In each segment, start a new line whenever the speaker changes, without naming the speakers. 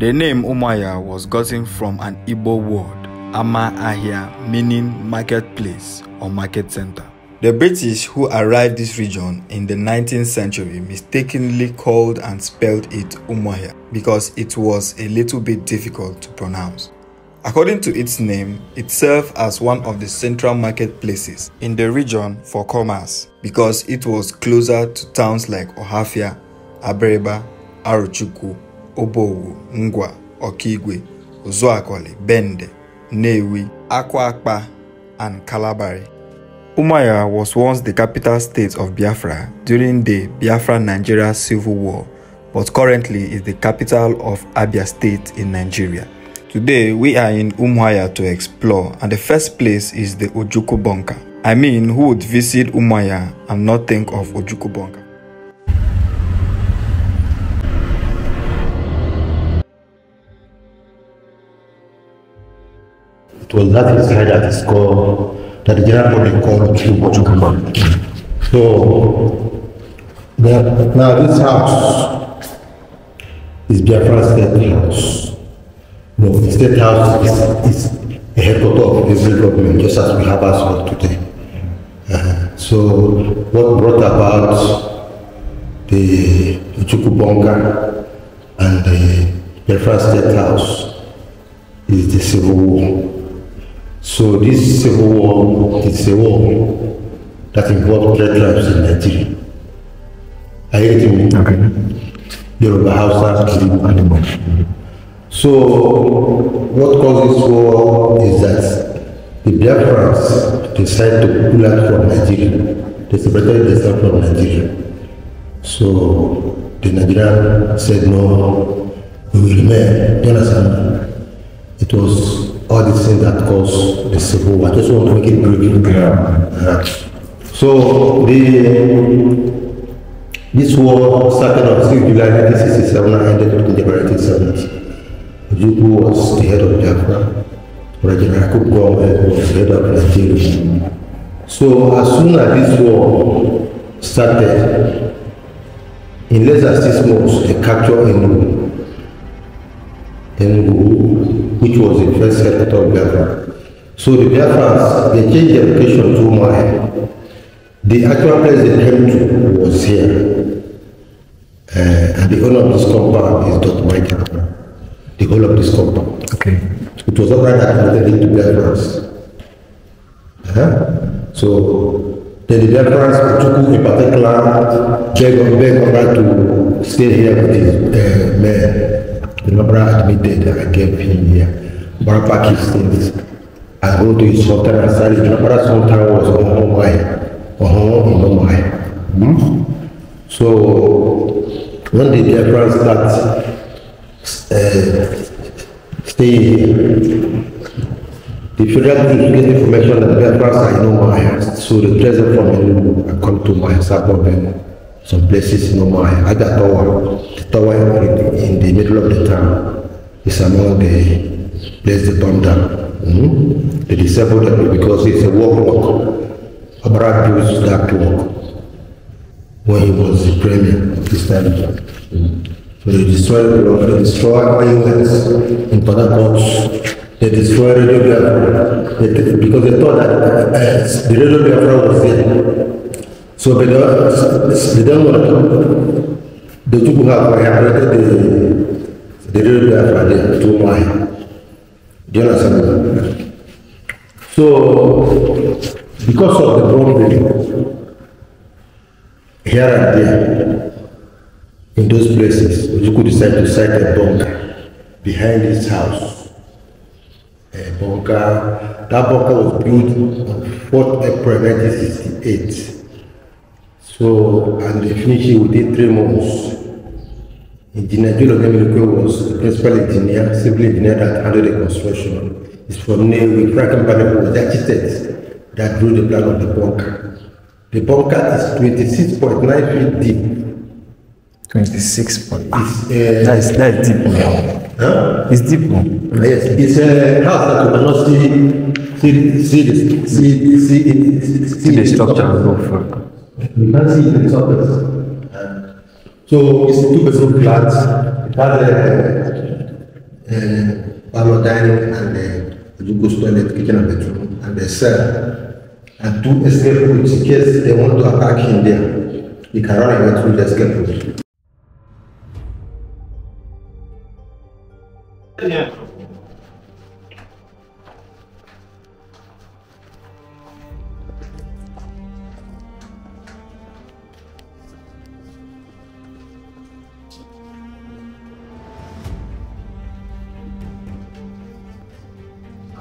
The name Umuahia was gotten from an Igbo word, Ama Ahia, meaning marketplace or market center. The British who arrived this region in the 19th century mistakenly called and spelled it Umuahia because it was a little bit difficult to pronounce. According to its name, it served as one of the central marketplaces in the region for commerce because it was closer to towns like Ohafia, Abiriba, Arochukwu, Obowo, Ngwa, Okigwe, Uzuakwali, Bende, Newi, Akwa and Kalabari. Umuahia was once the capital state of Biafra during the Biafra-Nigeria Civil War, but currently is the capital of Abia State in Nigeria. Today, we are in Umuahia to explore, and the first place is the Ojukwu Bunker. I mean, who would visit Umuahia and not think of Ojukwu Bunker?
It was that inside that is called, that the general public called Ojukwu Bunker. So, the, now this house is Biafra State House. No, the State House is, is a headquarters of every government, just as we have as well today. Uh, so, what brought about the Ojukwu Bunker and the Biafra State House is the Civil War. So, this Civil War is a war that involved three tribes in Nigeria. Are you getting me?
Okay.
Yoruba, Hausa, Igbo, and Igbo. So, what causes war is that the Biafrans decide to pull out from Nigeria. They separated themselves from Nigeria. So, the Nigerian said, no, we will remain. Do You understand? It was all these things that cause the civil war. I just want to make it brief. Uh, so, the this war started on 6 July 1967 and ended on January 1970. Ojukwu was the head of Biafra, General Yakubu was the head of Nigeria. So as soon as this war started, in less than six months, they captured Enugu, Enugu, which was the first headquarters of Biafra. So the Biafrans, they changed their location to Umuahia. The actual place they came to was here. Uh, and the owner of this compound is Dr. Michael. The whole of this compound.
Okay.
It was not that connected to Biafrans. Uh-huh. So then the Biafrans took in particular on beg right to stay here with his uh, men. Number admitted I gave him here. Barapaki states. I go to his hotel and. The number hotel was on Hawaii ọ̀hún ìmọ̀mọ̀ ẹ̀. So when the Biafrans start uh, staying here, the federal police get information that Biafrans are in Umuahia, so the them from Enugu and come to Umuahia, suburban, some places in Umuahia. Ada tower, the tower in, the middle of the town is among the places they bomb down. Mm-hmm. They disabled them because it's a war block. Abraham used that work when he was the premier of his time. So they destroyed they destroyed IOS in Port They destroyed Radio Biafra because they thought that uh, the Radio Biafra was there. So they don't, the have the, the Biafra to my. So because of the bombing here and there in those places, you could decide to site a bunker behind his house. A bunker, that bunker was built on 4th April 1968. So, and they finished it within three months. Engineer Julio Nemilukwe was the principal engineer, civil engineer that handled the construction. It's from Navy, Franklin Panel was the architect that drew the plan of the bunker. The bunker is 26.9 feet deep.
26 point.
It's, uh,
That is, that is deep.
huh?
It's deep. now.
Yes, it's a house that you cannot see, see, see, the, see, see, see,
See the structure and
You can see the surface. So it's two bedroom flat. It has a parlor dining and uh, Ojuko's toilet, kitchen and bedroom, and the cell, and two escape routes in case they want to attack him there. He can run away through the escape route.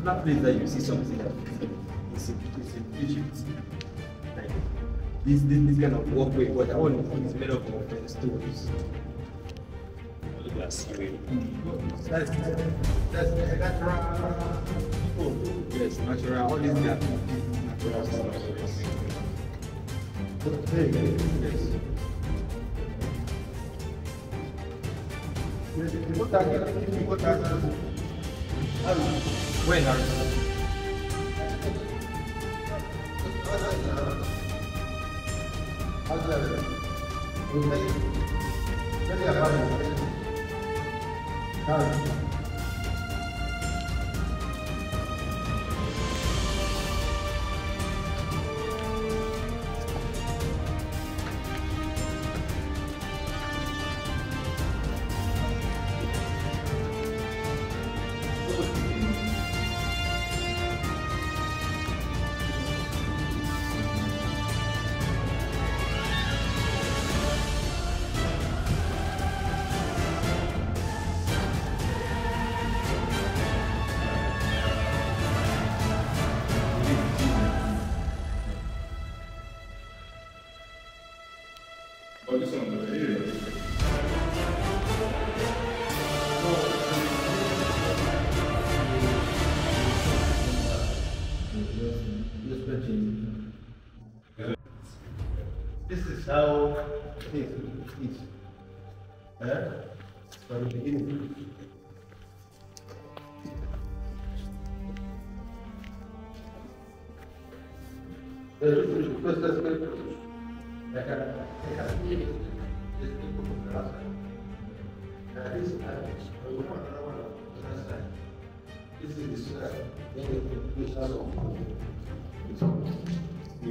Another place that you see something like this is Egypt. Like this, this, this kind of walkway, but that one is made up of uh, stones. That's that's that's natural. Oh, yes, natural. All these are natural stuff. Yes. When are 声になると思う。Thank you. Eh? From the beginning. He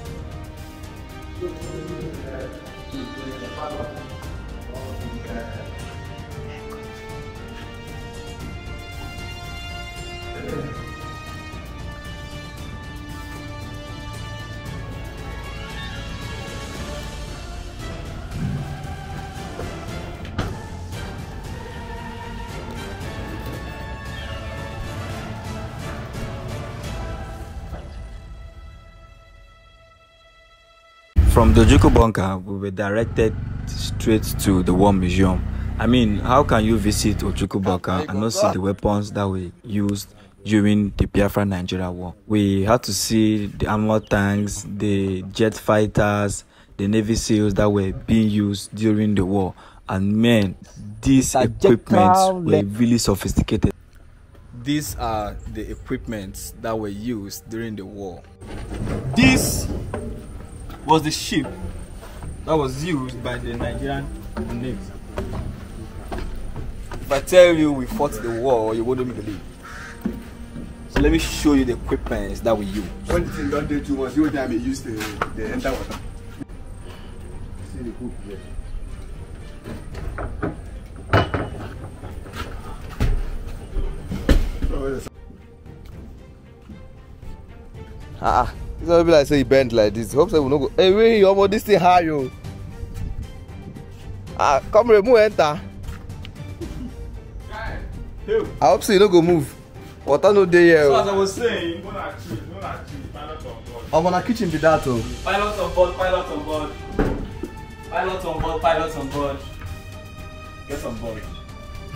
From the Ojukwu bunker, we were directed straight to the War Museum. I mean, how can you visit Ojukwu bunker and not see the weapons that were used during the Biafra Nigeria war? We had to see the armored tanks, the jet fighters, the Navy SEALs that were being used during the war. And man, these equipment were really sophisticated. These are the equipments that were used during the war. This was the ship that was used by the Nigerian Navy. If I tell you we fought the war, you wouldn't believe. So let me show you the equipment that we use.
When the thing don't do too much, the only time they use the, the enter water. See the hook there.
Ah, this one be like say e bend like this. Hope say we no go. Hey, wait, omo, this thing high o. Ah, come remove enter. I hope say you no go move. Water no dey here.
So
o.
as I was saying,
Omo na kitchen be that o.
pilot on board, pilot on board. Pilot on board, pilot on board. Get on board.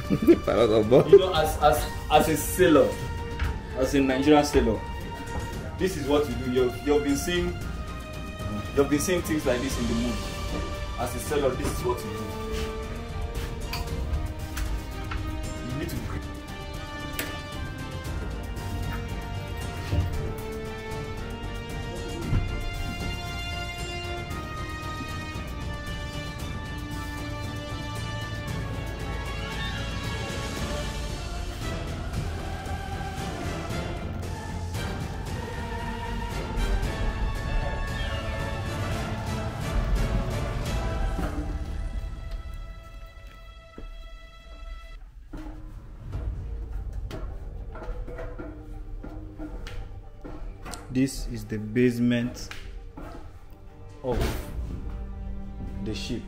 Pilot on board.
You know, as as as a sailor, as a Nigerian sailor, this is what you do. You've you've been seeing you've been seeing things like this in the movie. As a seller, this is what you do. This is the basement of the ship.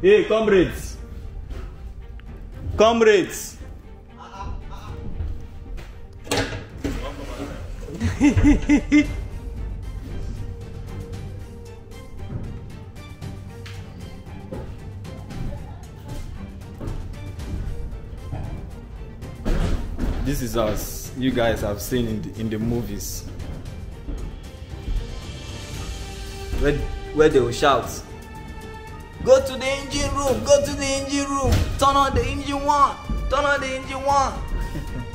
Hey, comrades! Comrades! This is us. You guys have seen in the, in the movies. Where, where they will shout, Go to the engine room, go to the engine room, turn on the engine one, turn on the engine one.